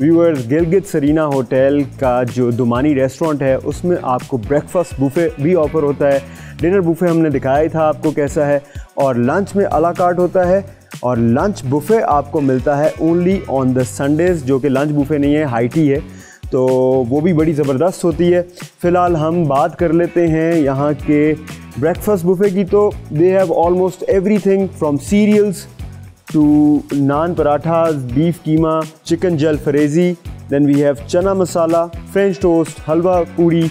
Viewers Gilgit Serena hotel का जो दुमानी restaurant है, उसमें आपको ब्रेकफास्ट बुफे भी ऑफ़र होता है। डिनर बुफे हमने दिखाया था आपको कैसा है। और लंच में अला कार्ट होता है। और लंच बुफे आपको मिलता है ओनली ऑन द संडेज़ जो कि लंच बुफे नहीं है हाई टी है। तो वो भी बड़ी ज़बरदस्त होती है। फ़िलहाल हम बात कर लेते हैं यहाँ के ब्रेकफास्ट बुफे की। तो they have almost everything from cereals naan parathas beef keema chicken jalfrezi then we have chana masala French toast halwa puri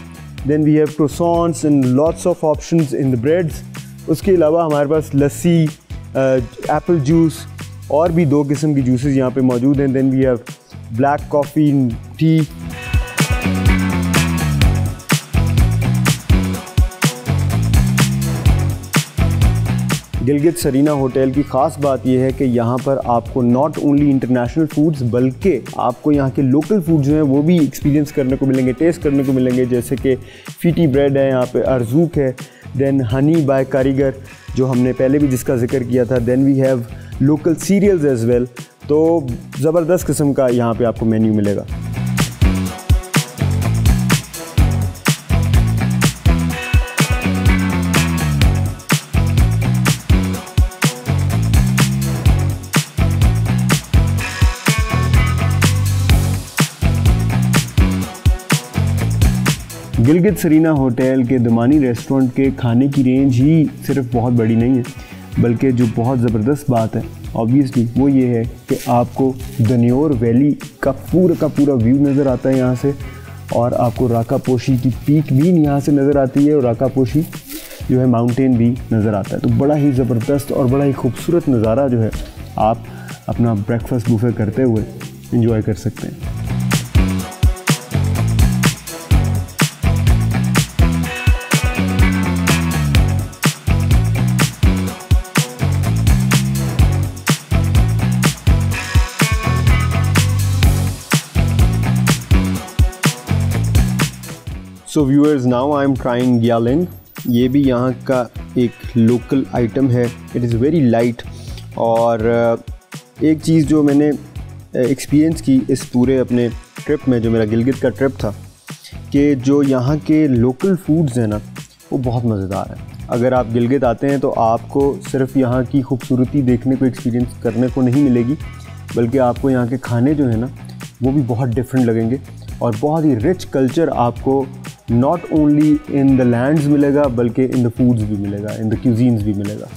then we have croissants and lots of options in the breads उसके अलावा हमारे पास लस्सी Apple juice और भी दो किस्म की juices यहाँ पे मौजूद हैं. Then we have black coffee tea Gilgit Serena hotel की ख़ास बात यह है कि यहाँ पर आपको नॉट ओनली इंटरनेशनल फूड्स बल्कि आपको यहाँ के लोकल फ़ूड जो हैं, वो भी एक्सपीरियंस करने को मिलेंगे टेस्ट करने को मिलेंगे। जैसे कि फीटी ब्रेड है, यहाँ पे अर्जूक है देन हनी बाय कारीगर, जो हमने पहले भी जिसका ज़िक्र किया था। Then we have local cereals as well तो ज़बरदस्त किस्म का यहाँ पर आपको मेन्यू मिलेगा। गिलगित सरीना होटल के दमानी रेस्टोरेंट के खाने की रेंज ही सिर्फ़ बहुत बड़ी नहीं है, बल्कि जो बहुत ज़बरदस्त बात है ऑब्वियसली वो ये है कि आपको दनियोर वैली का पूरा का पूरा व्यू नज़र आता है यहाँ से, और आपको राका पोशी की पीक भी यहाँ से नज़र आती है, और राका पोशी जो है माउंटेन भी नज़र आता है। तो बड़ा ही ज़बरदस्त और बड़ा ही खूबसूरत नज़ारा जो है आप अपना ब्रेकफास्ट बुफे करते हुए इंजॉय कर सकते हैं। So viewers now I am trying ग्यालिंग ये भी यहाँ का एक लोकल आइटम है. इट इज़ वेरी लाइट और uh, एक चीज़ जो मैंने एक्सपीरियंस uh, की इस पूरे अपने ट्रिप में जो मेरा गिलगित का ट्रिप था कि जो यहाँ के लोकल फूड्स हैं ना वो बहुत मज़ेदार हैं. अगर आप गिलगित आते हैं तो आपको सिर्फ़ यहाँ की खूबसूरती देखने को एक्सपीरियंस करने को नहीं मिलेगी बल्कि आपको यहाँ के खाने जो है ना वो भी बहुत डिफरेंट लगेंगे और बहुत ही रिच कल्चर आपको not only in the lands मिलेगा, बल्कि इन द फूड्स भी मिलेगा इन द क्यूजीन्स भी मिलेगा।